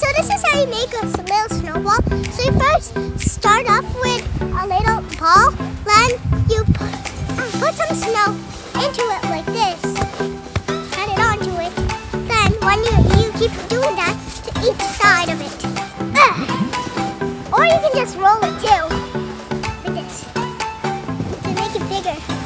so this is how you make a little snowball. So you first start off with a little ball, then you put, uh, put some snow into it like this. Add it onto it. Then when you, you keep doing that to each side of it. Ugh. Or you can just roll it too. Like this. To make it bigger.